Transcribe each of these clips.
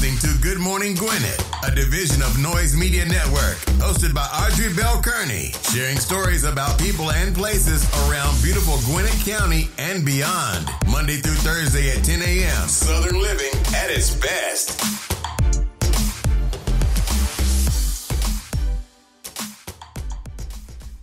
listening to Good Morning Gwinnett, a division of Noise Media Network, hosted by Audrey Bell Kearney, sharing stories about people and places around beautiful Gwinnett County and beyond. Monday through Thursday at 10 a.m. Southern living at its best.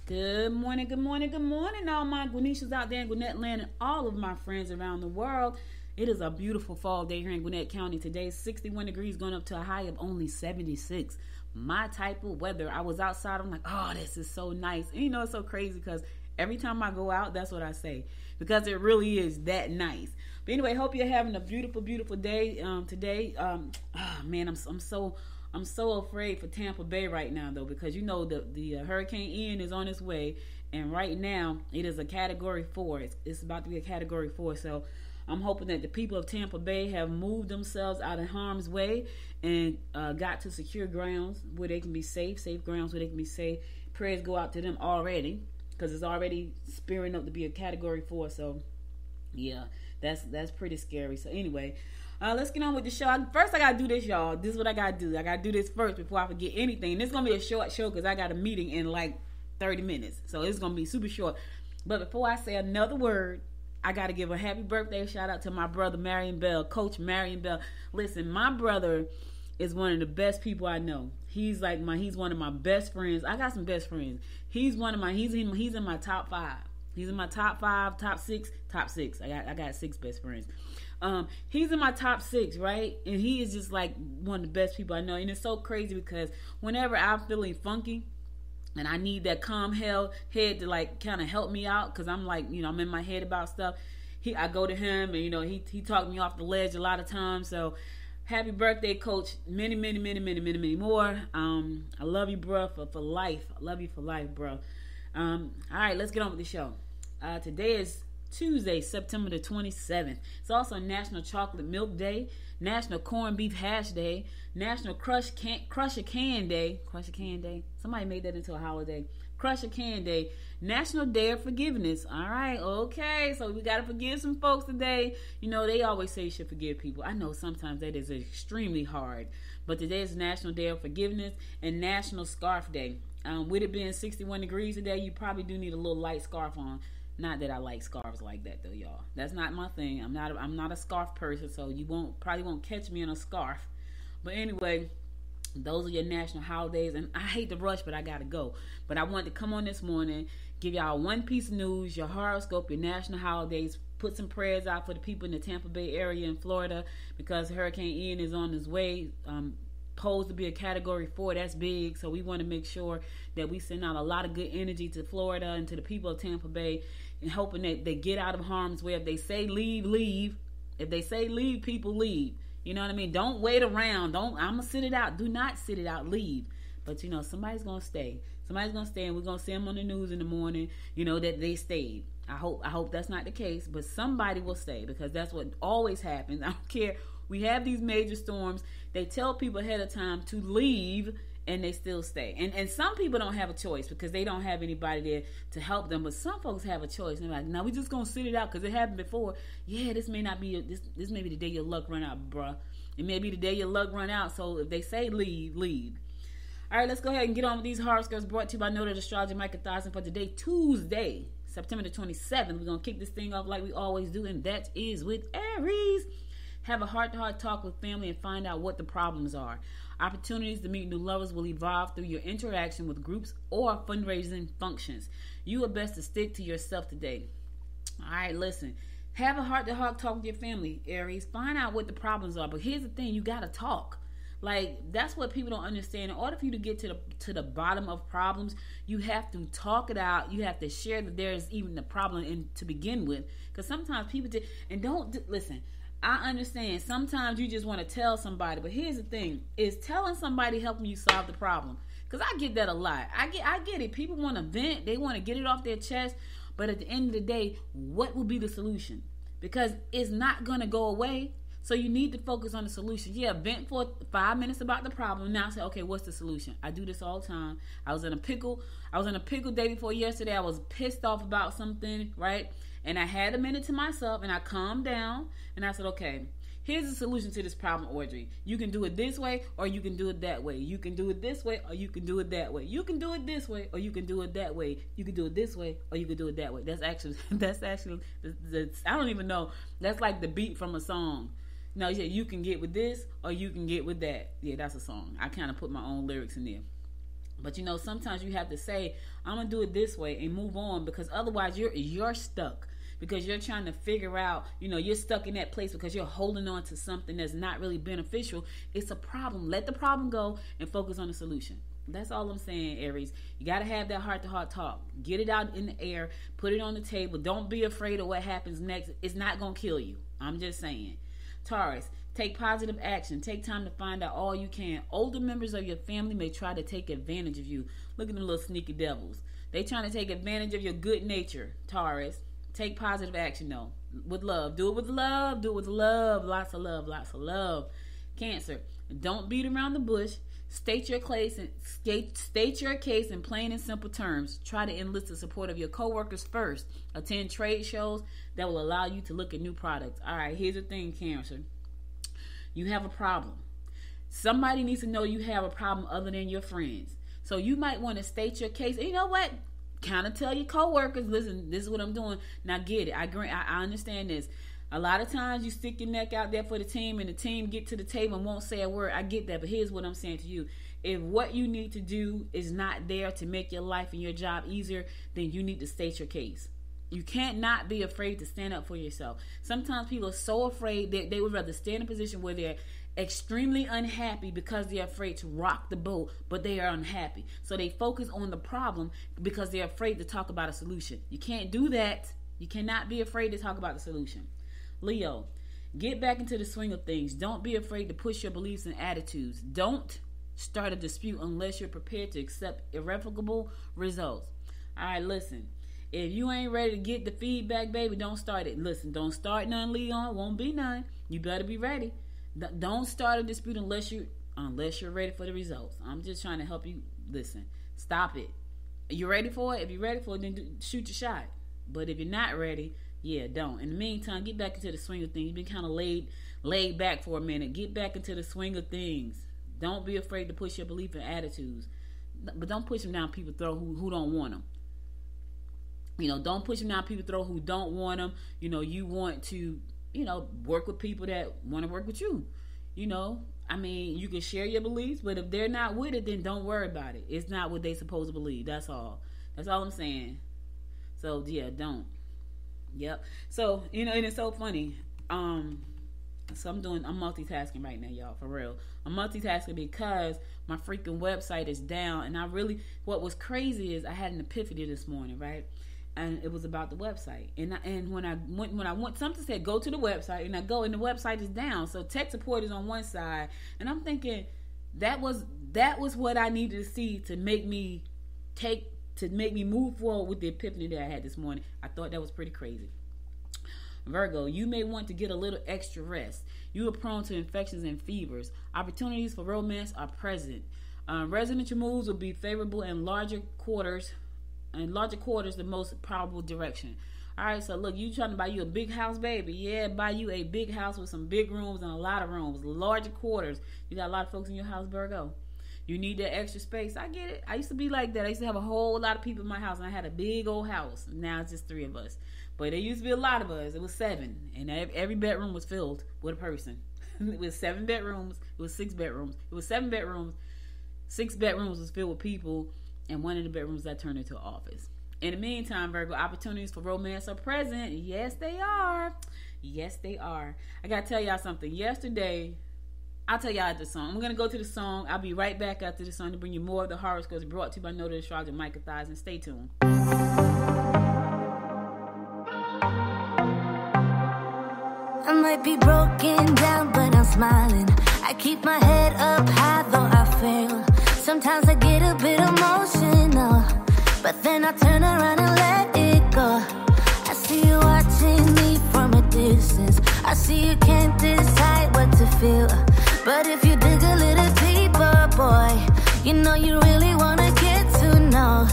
Good morning, good morning, good morning, all my Gwinnetians out there in Gwinnett land and all of my friends around the world. It is a beautiful fall day here in Gwinnett County today. 61 degrees going up to a high of only 76. My type of weather. I was outside. I'm like, oh, this is so nice. And you know, it's so crazy because every time I go out, that's what I say because it really is that nice. But anyway, hope you're having a beautiful, beautiful day um, today. Um, oh, man, I'm, I'm so. I'm so afraid for Tampa Bay right now, though, because you know the the uh, Hurricane Ian is on its way, and right now it is a Category Four. It's, it's about to be a Category Four, so I'm hoping that the people of Tampa Bay have moved themselves out of harm's way and uh, got to secure grounds where they can be safe, safe grounds where they can be safe. Prayers go out to them already because it's already spearing up to be a Category Four. So, yeah, that's that's pretty scary. So anyway. Uh, let's get on with the show. First, I gotta do this, y'all. This is what I gotta do. I gotta do this first before I forget anything. This is gonna be a short show because I got a meeting in like 30 minutes, so it's gonna be super short. But before I say another word, I got to give a happy birthday shout out to my brother Marion Bell, Coach Marion Bell. Listen, my brother is one of the best people I know. He's like my he's one of my best friends. I got some best friends. He's one of my he's in he's in my top five. He's in my top five, top six, top six. I got I got six best friends. Um, he's in my top six, right? And he is just like one of the best people I know. And it's so crazy because whenever I'm feeling funky, and I need that calm hell head to like kind of help me out because I'm like you know I'm in my head about stuff. He I go to him and you know he he talked me off the ledge a lot of times. So happy birthday, coach! Many many many many many many more. Um, I love you, bro, for for life. I love you for life, bro. Um, all right, let's get on with the show. Uh, today is Tuesday, September the 27th. It's also National Chocolate Milk Day, National Corned Beef Hash Day, National Crush can Crush a Can Day. Crush a Can Day. Somebody made that into a holiday. Crush a Can Day. National Day of Forgiveness. All right, okay. So we got to forgive some folks today. You know, they always say you should forgive people. I know sometimes that is extremely hard. But today is National Day of Forgiveness and National Scarf Day. Um, with it being 61 degrees today, you probably do need a little light scarf on. Not that I like scarves like that though, y'all. That's not my thing. I'm not. A, I'm not a scarf person, so you won't probably won't catch me in a scarf. But anyway, those are your national holidays, and I hate to rush, but I gotta go. But I wanted to come on this morning, give y'all one piece of news, your horoscope, your national holidays. Put some prayers out for the people in the Tampa Bay area in Florida because Hurricane Ian is on his way. Um, posed to be a category four. That's big. So we want to make sure that we send out a lot of good energy to Florida and to the people of Tampa Bay and hoping that they get out of harm's way. If they say leave, leave. If they say leave, people leave. You know what I mean? Don't wait around. Don't I'm gonna sit it out. Do not sit it out. Leave. But you know, somebody's gonna stay. Somebody's gonna stay and we're gonna see them on the news in the morning, you know, that they stayed. I hope I hope that's not the case, but somebody will stay because that's what always happens. I don't care. We have these major storms. They tell people ahead of time to leave and they still stay. And and some people don't have a choice because they don't have anybody there to help them. But some folks have a choice. And they're like, no, we just gonna sit it out because it happened before. Yeah, this may not be this. This may be the day your luck run out, bruh. It may be the day your luck run out. So if they say leave, leave. All right, let's go ahead and get on with these horoscopes brought to you by Noted astrologer Micah Thousand for today, Tuesday, September the 27th. We're gonna kick this thing off like we always do, and that is with Aries. Have a heart to heart talk with family and find out what the problems are. Opportunities to meet new lovers will evolve through your interaction with groups or fundraising functions. You are best to stick to yourself today. All right, listen. Have a heart to heart talk with your family, Aries. Find out what the problems are. But here's the thing you got to talk. Like that's what people don't understand. In order for you to get to the to the bottom of problems, you have to talk it out. You have to share that there is even a problem in to begin with. Because sometimes people did and don't listen. I understand. Sometimes you just want to tell somebody, but here's the thing: is telling somebody helping you solve the problem. Because I get that a lot. I get, I get it. People want to vent, they want to get it off their chest, but at the end of the day, what will be the solution? Because it's not gonna go away. So you need to focus on the solution. Yeah, vent for five minutes about the problem. Now say, okay, what's the solution? I do this all the time. I was in a pickle. I was in a pickle day before yesterday. I was pissed off about something, right? And I had a minute to myself and I calmed down and I said, okay, here's the solution to this problem, Audrey. You can do it this way or you can do it that way. You can do it this way or you can do it that way. You can do it this way or you can do it that way. You can do it this way or you can do it that way. That's actually that's actually the, I don't even know. That's like the beat from a song. No, yeah, you can get with this or you can get with that. Yeah, that's a song. I kind of put my own lyrics in there. But you know, sometimes you have to say, I'm gonna do it this way and move on because otherwise you're you're stuck because you're trying to figure out, you know, you're stuck in that place because you're holding on to something that's not really beneficial. It's a problem. Let the problem go and focus on the solution. That's all I'm saying, Aries. You got to have that heart to heart talk. Get it out in the air, put it on the table. Don't be afraid of what happens next. It's not going to kill you. I'm just saying. Taurus, take positive action. Take time to find out all you can. Older members of your family may try to take advantage of you. Look at them little sneaky devils. They trying to take advantage of your good nature, Taurus. Take positive action though, with love. Do it with love. Do it with love. Lots of love. Lots of love. Cancer. Don't beat around the bush. State your case and state, state your case in plain and simple terms. Try to enlist the support of your coworkers first. Attend trade shows that will allow you to look at new products. All right, here's the thing, Cancer. You have a problem. Somebody needs to know you have a problem other than your friends. So you might want to state your case. You know what? Kind of tell your coworkers, listen, this is what I'm doing. Now get it. I I understand this. A lot of times you stick your neck out there for the team and the team get to the table and won't say a word. I get that, but here's what I'm saying to you. If what you need to do is not there to make your life and your job easier, then you need to state your case. You can't not be afraid to stand up for yourself. Sometimes people are so afraid that they would rather stay in a position where they're extremely unhappy because they're afraid to rock the boat, but they are unhappy. So they focus on the problem because they're afraid to talk about a solution. You can't do that. You cannot be afraid to talk about the solution. Leo, get back into the swing of things. Don't be afraid to push your beliefs and attitudes. Don't start a dispute unless you're prepared to accept irrevocable results. All right, listen. If you ain't ready to get the feedback, baby, don't start it. Listen, don't start none, Leon. Won't be none. You better be ready. Don't start a dispute unless you unless you're ready for the results. I'm just trying to help you. Listen, stop it. You ready for it? If you're ready for it, then do, shoot your shot. But if you're not ready, yeah, don't. In the meantime, get back into the swing of things. You've been kind of laid laid back for a minute. Get back into the swing of things. Don't be afraid to push your belief and attitudes, but don't push them down people throw who who don't want them. You know, don't push them down people throw who don't want them. You know, you want to, you know, work with people that want to work with you. You know, I mean, you can share your beliefs, but if they're not with it, then don't worry about it. It's not what they supposed to believe. That's all. That's all I'm saying. So yeah, don't. Yep. So you know, and it's so funny. Um, so I'm doing, I'm multitasking right now, y'all, for real. I'm multitasking because my freaking website is down, and I really, what was crazy is I had an epiphany this morning, right? And it was about the website. And I, and when I went when I went, something said go to the website, and I go and the website is down. So tech support is on one side, and I'm thinking that was that was what I needed to see to make me take to make me move forward with the epiphany that I had this morning. I thought that was pretty crazy. Virgo, you may want to get a little extra rest. You are prone to infections and fevers. Opportunities for romance are present. Uh, residential moves will be favorable in larger quarters and larger quarters the most probable direction. All right, so look, you trying to buy you a big house, baby? Yeah, buy you a big house with some big rooms and a lot of rooms, larger quarters. You got a lot of folks in your house, Virgo. You need that extra space. I get it. I used to be like that. I used to have a whole lot of people in my house, and I had a big old house. Now it's just three of us. But there used to be a lot of us. It was seven, and every bedroom was filled with a person. it was seven bedrooms. It was six bedrooms. It was seven bedrooms. Six bedrooms was filled with people and one of the bedrooms that turned into an office. In the meantime, Virgo, opportunities for romance are present. Yes, they are. Yes, they are. I gotta tell y'all something. Yesterday, I'll tell y'all the song. I'm gonna go to the song. I'll be right back after the song to bring you more of the horoscopes brought to you by Noted Astrologer Micah Thies. And stay tuned. I might be broken down, but I'm smiling. I keep my head up high, though I fail. Sometimes I get a bit emotional, but then I turn around and let it go. I see you watching me from a distance. I see you can't decide what to feel. But if you dig a little deeper, boy, you know you really wanna get to know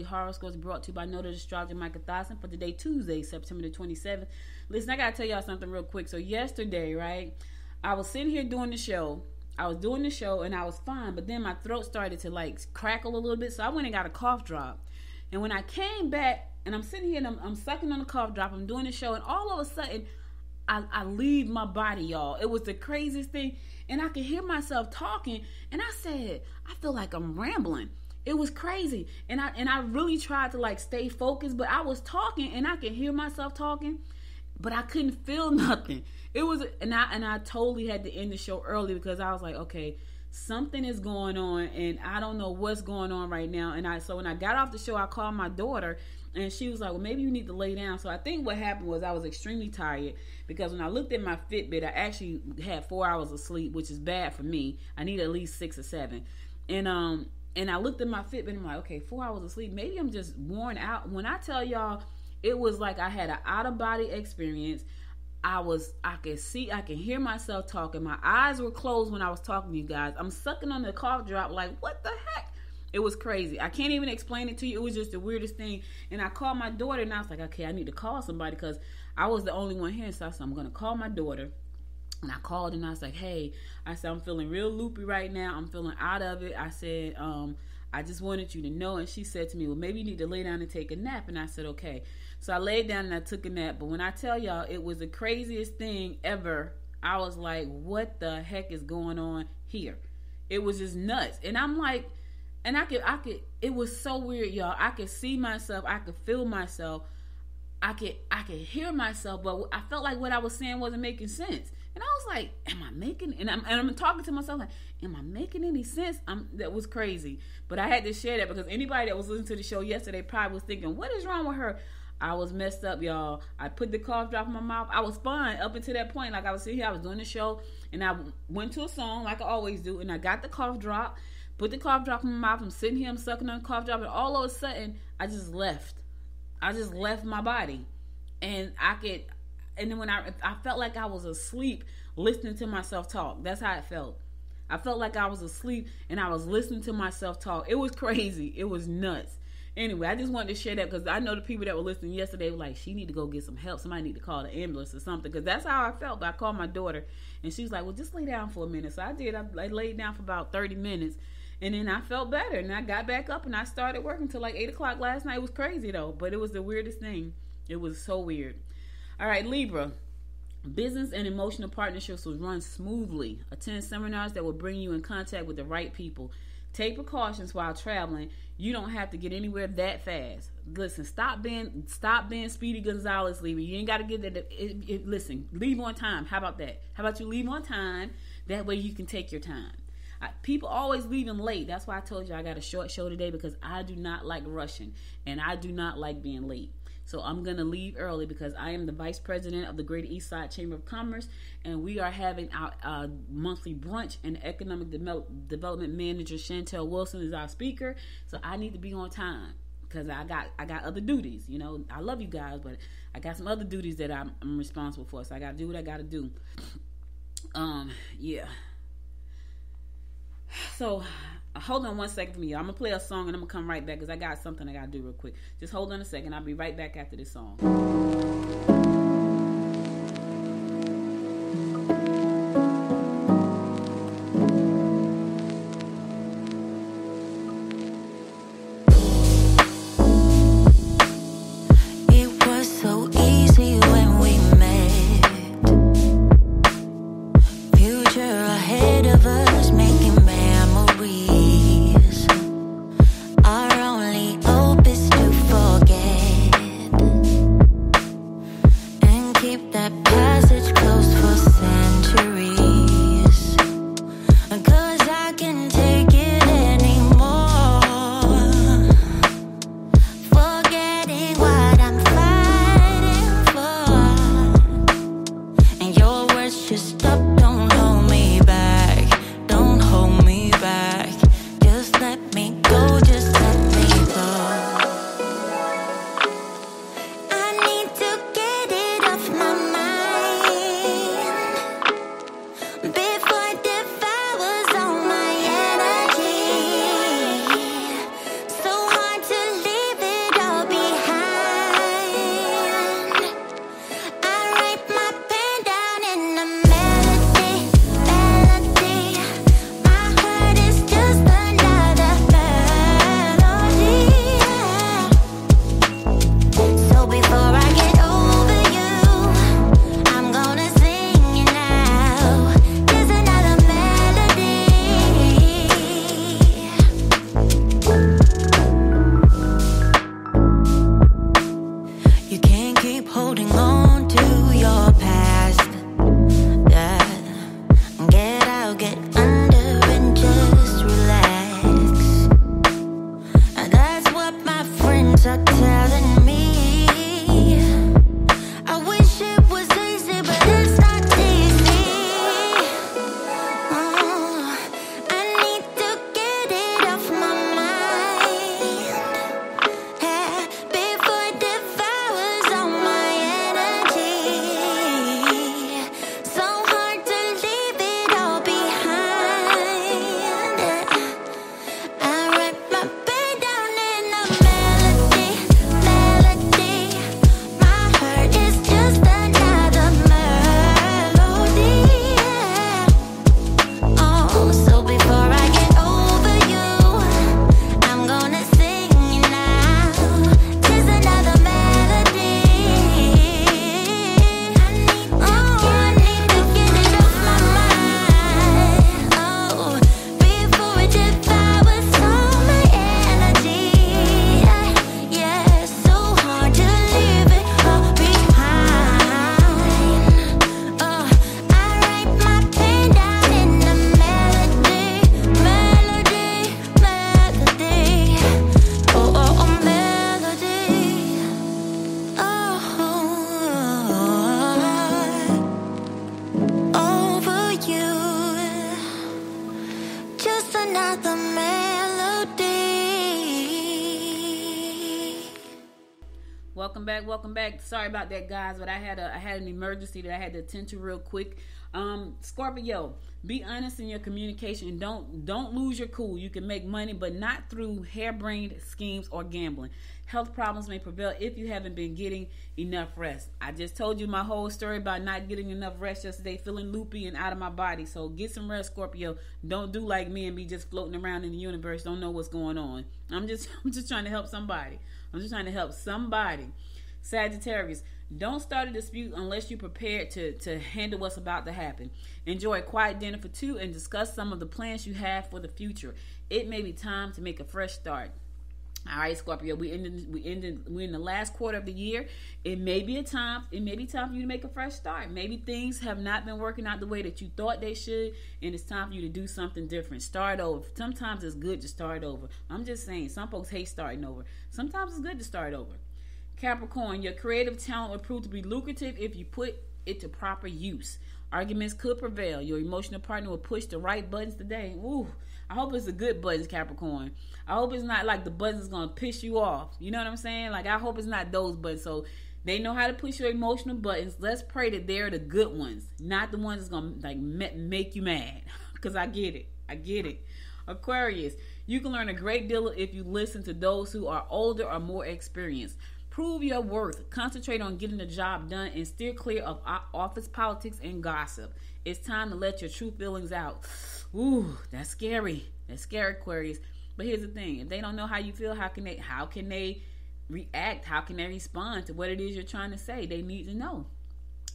the horoscopes brought to you by Noted Astrologer Michael Thosson for today, Tuesday, September the 27th. Listen, I gotta tell y'all something real quick. So yesterday, right, I was sitting here doing the show. I was doing the show and I was fine, but then my throat started to like crackle a little bit, so I went and got a cough drop. And when I came back and I'm sitting here and I'm, I'm sucking on the cough drop, I'm doing the show, and all of a sudden, I, I leave my body, y'all. It was the craziest thing. And I could hear myself talking. And I said, I feel like I'm rambling. It was crazy. And I and I really tried to like stay focused, but I was talking and I could hear myself talking, but I couldn't feel nothing. It was and I and I totally had to end the show early because I was like, okay, something is going on and I don't know what's going on right now. And I so when I got off the show, I called my daughter and she was like, Well, maybe you need to lay down. So I think what happened was I was extremely tired because when I looked at my Fitbit, I actually had four hours of sleep, which is bad for me. I need at least six or seven. And um and I looked at my Fitbit and I'm like, okay, four hours of sleep. Maybe I'm just worn out. When I tell y'all, it was like I had an out of body experience. I was, I could see, I can hear myself talking. My eyes were closed when I was talking to you guys. I'm sucking on the cough drop, like, what the heck? It was crazy. I can't even explain it to you. It was just the weirdest thing. And I called my daughter and I was like, okay, I need to call somebody because I was the only one here. So I said, I'm going to call my daughter. And I called and I was like, hey, I said, I'm feeling real loopy right now. I'm feeling out of it. I said, um, I just wanted you to know. And she said to me, well, maybe you need to lay down and take a nap. And I said, okay. So I laid down and I took a nap. But when I tell y'all, it was the craziest thing ever. I was like, what the heck is going on here? It was just nuts. And I'm like, and I could, I could, it was so weird, y'all. I could see myself, I could feel myself. I could I could hear myself, but I felt like what I was saying wasn't making sense. And I was like, "Am I making?" And I'm, and I'm talking to myself like, "Am I making any sense?" I'm, that was crazy, but I had to share that because anybody that was listening to the show yesterday probably was thinking, "What is wrong with her?" I was messed up, y'all. I put the cough drop in my mouth. I was fine up until that point. Like I was sitting here, I was doing the show, and I went to a song like I always do, and I got the cough drop, put the cough drop in my mouth. I'm sitting here, I'm sucking on the cough drop, and all of a sudden, I just left. I just left my body, and I could, and then when I I felt like I was asleep listening to myself talk. That's how it felt. I felt like I was asleep and I was listening to myself talk. It was crazy. It was nuts. Anyway, I just wanted to share that because I know the people that were listening yesterday were like, she need to go get some help. Somebody need to call the ambulance or something because that's how I felt. But I called my daughter and she was like, well, just lay down for a minute. So I did. I, I laid down for about 30 minutes and then I felt better and I got back up and I started working till like 8 o'clock last night. It was crazy though, but it was the weirdest thing. It was so weird. All right, Libra. Business and emotional partnerships will run smoothly. Attend seminars that will bring you in contact with the right people. Take precautions while traveling. You don't have to get anywhere that fast. Listen, stop being stop being Speedy Gonzalez, Libra. You ain't got to get that. Listen, leave on time. How about that? How about you leave on time? That way you can take your time. I, people always leaving late. That's why I told you I got a short show today because I do not like rushing and I do not like being late. So I'm going to leave early because I am the vice president of the Greater East Side Chamber of Commerce, and we are having our uh, monthly brunch. And economic de- development manager Chantel Wilson is our speaker. So I need to be on time because I got I got other duties. You know, I love you guys, but I got some other duties that I'm, I'm responsible for. So I got to do what I got to do. Um, yeah. So hold on one second for me. I'm gonna play a song and I'm gonna come right back because I got something I gotta do real quick. Just hold on a second. I'll be right back after this song. About that, guys, but I had a I had an emergency that I had to attend to real quick. Um, Scorpio, be honest in your communication. And don't don't lose your cool. You can make money, but not through harebrained schemes or gambling. Health problems may prevail if you haven't been getting enough rest. I just told you my whole story about not getting enough rest yesterday, feeling loopy and out of my body. So get some rest, Scorpio. Don't do like me and be just floating around in the universe. Don't know what's going on. I'm just I'm just trying to help somebody. I'm just trying to help somebody. Sagittarius, don't start a dispute unless you're prepared to, to handle what's about to happen. Enjoy a quiet dinner for two and discuss some of the plans you have for the future. It may be time to make a fresh start. All right, Scorpio, we ended we ended we're in the last quarter of the year. It may be a time, it may be time for you to make a fresh start. Maybe things have not been working out the way that you thought they should, and it's time for you to do something different. Start over. Sometimes it's good to start over. I'm just saying, some folks hate starting over. Sometimes it's good to start over. Capricorn, your creative talent will prove to be lucrative if you put it to proper use. Arguments could prevail. Your emotional partner will push the right buttons today. Ooh, I hope it's a good buttons, Capricorn. I hope it's not like the buttons gonna piss you off. You know what I'm saying? Like I hope it's not those buttons. So they know how to push your emotional buttons. Let's pray that they're the good ones, not the ones that's gonna like make you mad. Cause I get it. I get it. Aquarius, you can learn a great deal if you listen to those who are older or more experienced. Prove your worth. Concentrate on getting the job done and steer clear of office politics and gossip. It's time to let your true feelings out. Ooh, that's scary. That's scary, Aquarius. But here's the thing: if they don't know how you feel, how can they? How can they react? How can they respond to what it is you're trying to say? They need to know.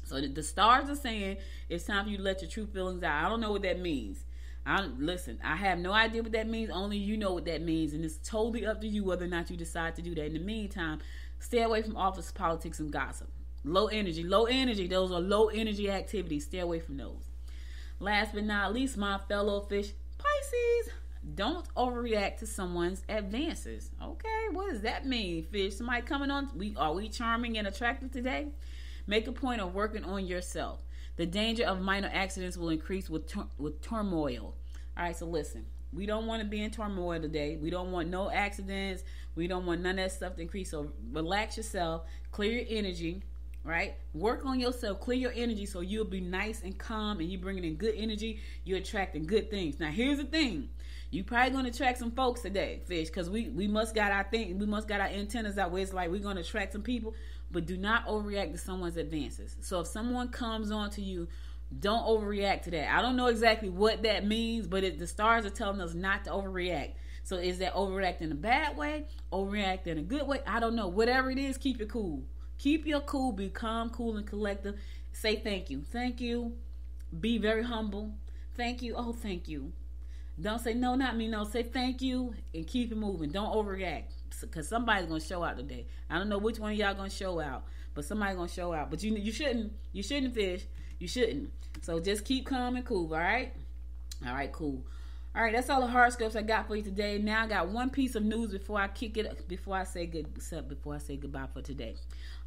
So the, stars are saying it's time for you to let your true feelings out. I don't know what that means. I listen. I have no idea what that means. Only you know what that means, and it's totally up to you whether or not you decide to do that. In the meantime, stay away from office politics and gossip. Low energy, low energy. Those are low energy activities. Stay away from those. Last but not least, my fellow fish, Pisces. Don't overreact to someone's advances. Okay, what does that mean, fish? Somebody coming on? We are we charming and attractive today? Make a point of working on yourself. The danger of minor accidents will increase with tur- with turmoil. All right, so listen. We don't want to be in turmoil today. We don't want no accidents. We don't want none of that stuff to increase. So relax yourself, clear your energy, right? Work on yourself, clear your energy so you'll be nice and calm and you bringing in good energy. You're attracting good things. Now, here's the thing you probably gonna attract some folks today, fish, because we we must got our thing, we must got our antennas out where it's like we're gonna attract some people, but do not overreact to someone's advances. So if someone comes on to you, don't overreact to that. I don't know exactly what that means, but it, the stars are telling us not to overreact. So is that overreact in a bad way, overreact in a good way? I don't know. Whatever it is, keep it cool. Keep your cool. Be calm, cool, and collective. Say thank you. Thank you. Be very humble. Thank you. Oh, thank you. Don't say no, not me. No, say thank you and keep it moving. Don't overreact because somebody's gonna show out today. I don't know which one of y'all gonna show out, but somebody's gonna show out. But you you shouldn't you shouldn't fish. You shouldn't. So just keep calm and cool. All right. All right. Cool. All right, that's all the horoscopes I got for you today. Now I got one piece of news before I kick it. Before I say good, before I say goodbye for today.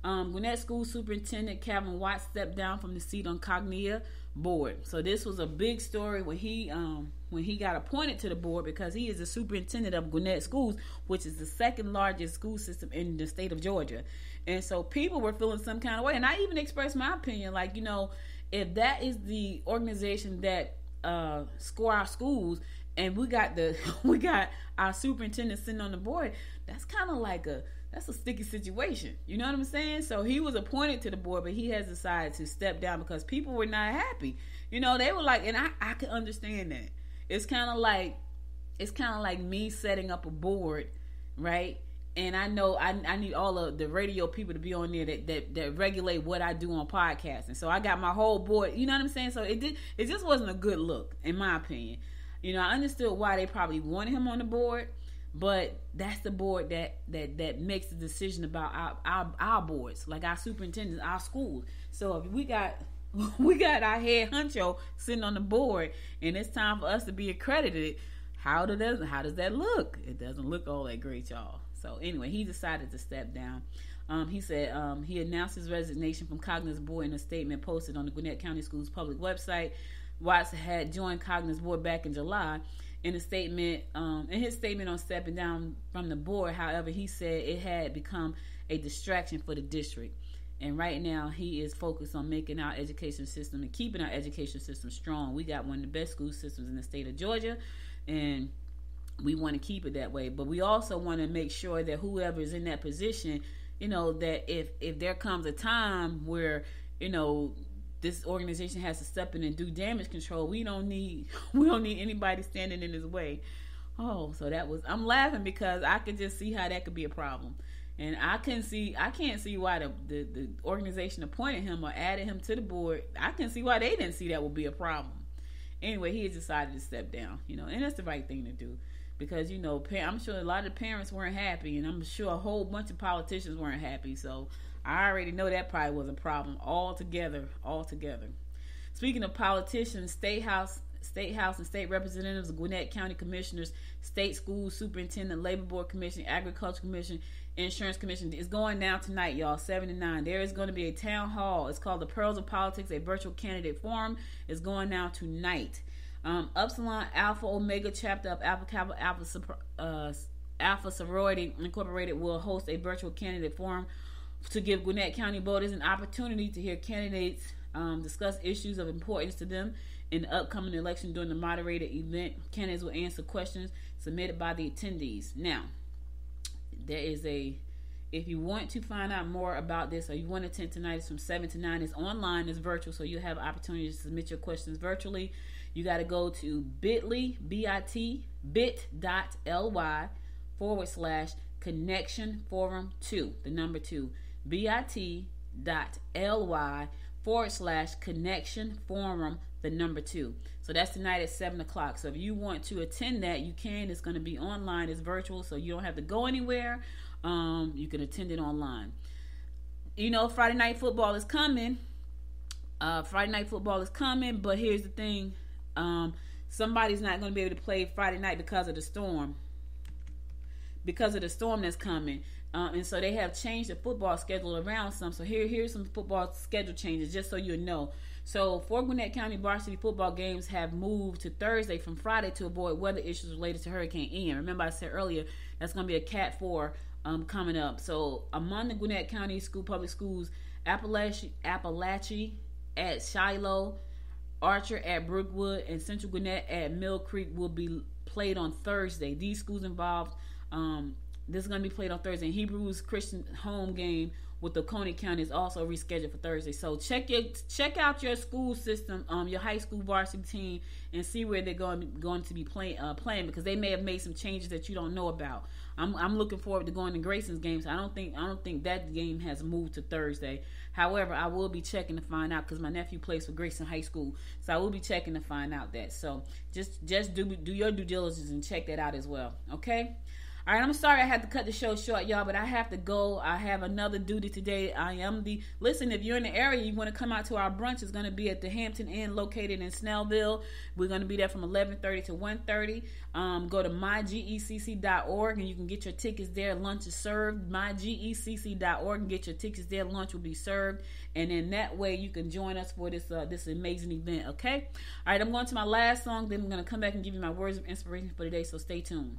Um, Gwinnett School Superintendent Calvin Watts stepped down from the seat on Cognia board. So this was a big story when he um, when he got appointed to the board because he is the superintendent of Gwinnett Schools, which is the second largest school system in the state of Georgia. And so people were feeling some kind of way, and I even expressed my opinion, like you know, if that is the organization that uh, score our schools, and we got the we got our superintendent sitting on the board, that's kind of like a that's a sticky situation. You know what I'm saying? So he was appointed to the board, but he has decided to step down because people were not happy. You know, they were like, and I, I can understand that. It's kind of like, it's kind of like me setting up a board, right? And I know I, I need all of the radio people to be on there that, that, that regulate what I do on podcasts. And so I got my whole board. You know what I'm saying? So it did. It just wasn't a good look, in my opinion. You know, I understood why they probably wanted him on the board but that's the board that that that makes the decision about our our, our boards, like our superintendents, our schools. So if we got we got our head honcho sitting on the board, and it's time for us to be accredited. How does that how does that look? It doesn't look all that great, y'all. So anyway, he decided to step down. Um, he said um, he announced his resignation from Cognia's board in a statement posted on the Gwinnett County Schools public website. Watts had joined Cognia's board back in July in a statement, um, in his statement on stepping down from the board, however, he said it had become a distraction for the district. And right now, he is focused on making our education system and keeping our education system strong. We got one of the best school systems in the state of Georgia, and we want to keep it that way. But we also want to make sure that whoever is in that position, you know, that if if there comes a time where you know this organization has to step in and do damage control, we don't need we don't need anybody standing in his way. Oh, so that was I'm laughing because I could just see how that could be a problem and I can see I can't see why the, the, the organization appointed him or added him to the board. I can see why they didn't see that would be a problem. Anyway, he decided to step down, you know, and that's the right thing to do because you know I'm sure a lot of parents weren't happy, and I'm sure a whole bunch of politicians weren't happy. So I already know that probably was a problem altogether, altogether. Speaking of politicians, State House State House and State Representatives, Gwinnett County Commissioners, State School Superintendent, Labor Board Commission, Agriculture Commission, Insurance Commission is going down tonight, y'all, 7 to 9. There is going to be a town hall. It's called the Pearls of Politics, a virtual candidate forum. is going down tonight. Um, Upsilon Alpha Omega chapter of Alpha Kappa Alpha, uh, Alpha Sorority Incorporated will host a virtual candidate forum to give Gwinnett County voters an opportunity to hear candidates um, discuss issues of importance to them in the upcoming election during the moderated event. Candidates will answer questions submitted by the attendees. Now, there is a if you want to find out more about this or you want to attend tonight it's from 7 to 9 it's online it's virtual so you have opportunity to submit your questions virtually you got to go to bit.ly bit bit.ly forward slash connection forum 2 the number 2 bit.ly forward slash connection forum the number two. So that's tonight at seven o'clock. So if you want to attend that, you can. It's going to be online. It's virtual, so you don't have to go anywhere. Um, you can attend it online. You know, Friday night football is coming. Uh, Friday night football is coming, but here's the thing: um, somebody's not going to be able to play Friday night because of the storm. Because of the storm that's coming. Um, and so they have changed the football schedule around some. So here, here's some football schedule changes, just so you know. So, four Gwinnett County varsity football games have moved to Thursday from Friday to avoid weather issues related to Hurricane Ian. Remember, I said earlier that's going to be a Cat 4 um, coming up. So, among the Gwinnett County School Public Schools, Apalachee, Apalachee at Shiloh, Archer at Brookwood, and Central Gwinnett at Mill Creek will be played on Thursday. These schools involved. Um, this is going to be played on Thursday. And Hebron Christian home game with the Coney County is also rescheduled for Thursday. So check your check out your school system, um, your high school varsity team, and see where they're going going to be playing uh, playing because they may have made some changes that you don't know about. I'm I'm looking forward to going to Grayson's games. I don't think I don't think that game has moved to Thursday. However, I will be checking to find out because my nephew plays for Grayson High School, so I will be checking to find out that. So just just do do your due diligence and check that out as well. Okay. All right, I'm sorry I had to cut the show short, y'all, but I have to go. I have another duty today. I am the listen. If you're in the area, you want to come out to our brunch. It's going to be at the Hampton Inn, located in Snellville. We're going to be there from 11:30 to 1:30. Um, go to mygecc.org and you can get your tickets there. Lunch is served. mygecc.org and get your tickets there. Lunch will be served, and in that way you can join us for this uh, this amazing event. Okay. All right, I'm going to my last song. Then I'm going to come back and give you my words of inspiration for today. So stay tuned.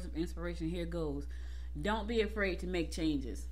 words of inspiration. Here goes. Don't be afraid to make changes.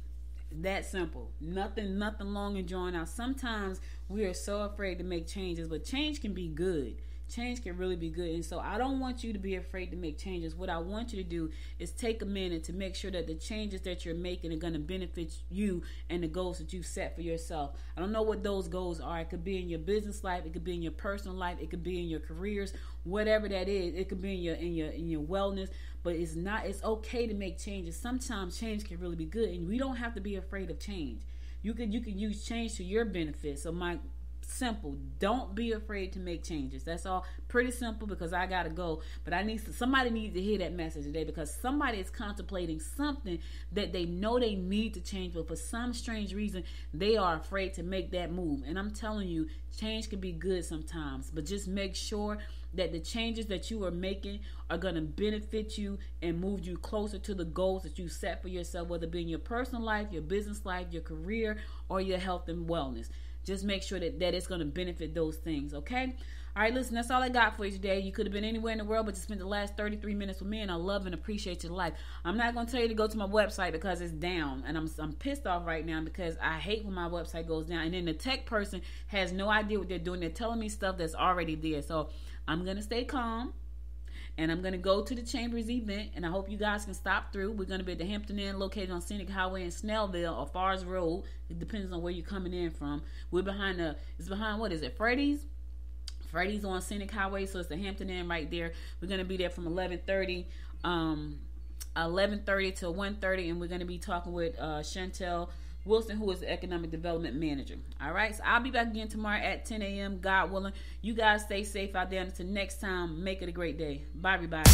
That simple. Nothing, nothing long and drawn out. Sometimes we are so afraid to make changes, but change can be good change can really be good. And so I don't want you to be afraid to make changes. What I want you to do is take a minute to make sure that the changes that you're making are going to benefit you and the goals that you've set for yourself. I don't know what those goals are. It could be in your business life, it could be in your personal life, it could be in your careers, whatever that is. It could be in your in your in your wellness, but it's not it's okay to make changes. Sometimes change can really be good and we don't have to be afraid of change. You can you can use change to your benefit. So my simple. Don't be afraid to make changes. That's all pretty simple because I gotta go. But I need to, somebody needs to hear that message today because somebody is contemplating something that they know they need to change, but for some strange reason they are afraid to make that move. And I'm telling you, change can be good sometimes, but just make sure that the changes that you are making are going to benefit you and move you closer to the goals that you set for yourself, whether it be in your personal life, your business life, your career, or your health and wellness. Just make sure that, that it's going to benefit those things, okay? All right, listen, that's all I got for you today. You could have been anywhere in the world, but you spent the last 33 minutes with me, and I love and appreciate your life. I'm not going to tell you to go to my website because it's down, and I'm, I'm pissed off right now because I hate when my website goes down. And then the tech person has no idea what they're doing. They're telling me stuff that's already there. So I'm going to stay calm and I'm going to go to the Chambers event, and I hope you guys can stop through. We're going to be at the Hampton Inn, located on Scenic Highway in Snellville or Fars Road. It depends on where you're coming in from. We're behind the, it's behind what is it, Freddy's? Freddy's on Scenic Highway, so it's the Hampton Inn right there. We're going to be there from 11:30, um, 11:30 to 1:30, and we're going to be talking with uh, Chantel Wilson, who is the economic development manager. All right, so I'll be back again tomorrow at 10 a.m. God willing. You guys stay safe out there. Until next time, make it a great day. Bye, everybody.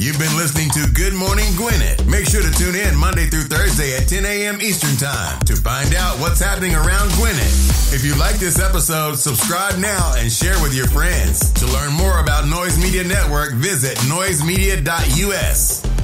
You've been listening to Good Morning Gwinnett. Make sure to tune in Monday through Thursday at 10 a.m. Eastern Time to find out what's happening around Gwinnett. If you like this episode, subscribe now and share with your friends. To learn more about Noise Media Network, visit noisemedia.us.